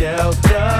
Delta.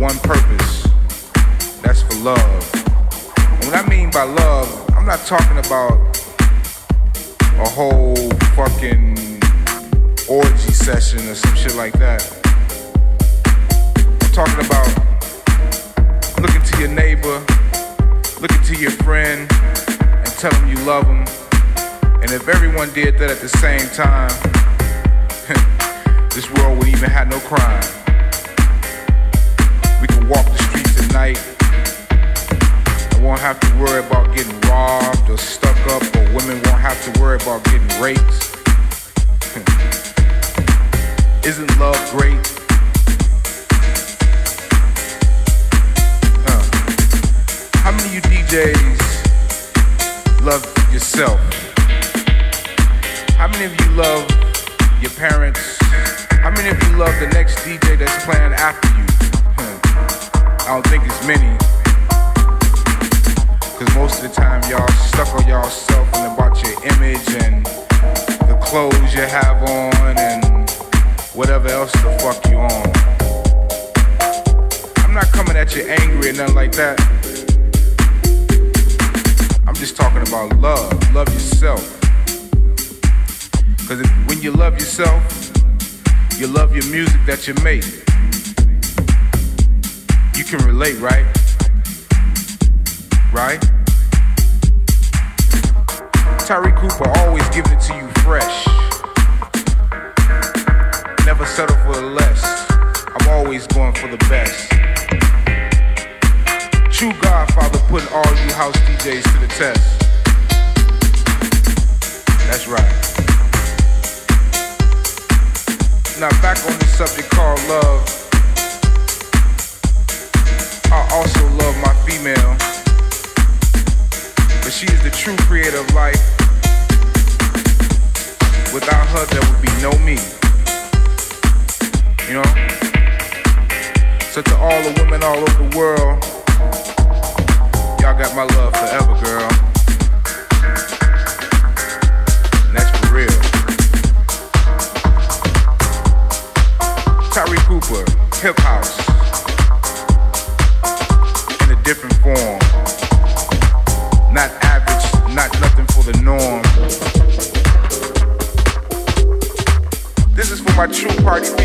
Come purpose. That's for love. And what I mean by love, I'm not talking about a whole fucking orgy session or some shit like that. I'm talking about looking to your neighbor, looking to your friend, and tell them you love them. And if everyone did that at the same time, this world wouldn't even have no crime. Night and won't have to worry about getting robbed or stuck up, or women won't have to worry about getting raped. Isn't love great? Uh, how many of you DJs love yourself? How many of you love your parents? How many of you love the next DJ that's playing after you? I don't think it's many. Cause most of the time y'all stuck on y'all self and about your image and the clothes you have on and whatever else the fuck you on. I'm not coming at you angry or nothing like that. I'm just talking about love. Love yourself. Cause when you love yourself, you love your music that you make. You can relate, right? Right? Tyree Cooper always giving it to you fresh. Never settle for less. I'm always going for the best. True Godfather putting all you house DJs to the test. That's right. Now back on the subject called love. Also love my female. But she is the true creator of life. Without her, there would be no me. You know? So to all the women all over the world, y'all got my love forever, girl. And that's for real. Tyree Cooper, Hip House. Norm. This is for my true party